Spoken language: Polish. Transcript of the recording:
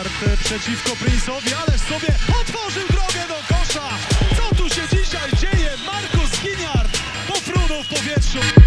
Kart przeciwko Prince'owi, ależ sobie otworzył drogę do kosza. Co tu się dzisiaj dzieje? Markus Giniard, pofrunął w powietrzu.